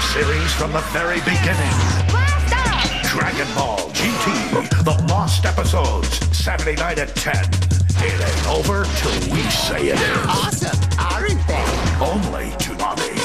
Series from the very beginning. Dragon Ball GT, the lost episodes, Saturday night at 10. It ain't over till we say it is. Awesome, aren't they? Only Toonami.